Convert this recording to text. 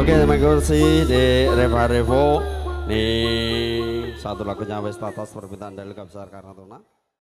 Oke, terima kasih di Reva Revo. Nih satu lagunya wis tatas permintaan dari Kabsar Karnatona.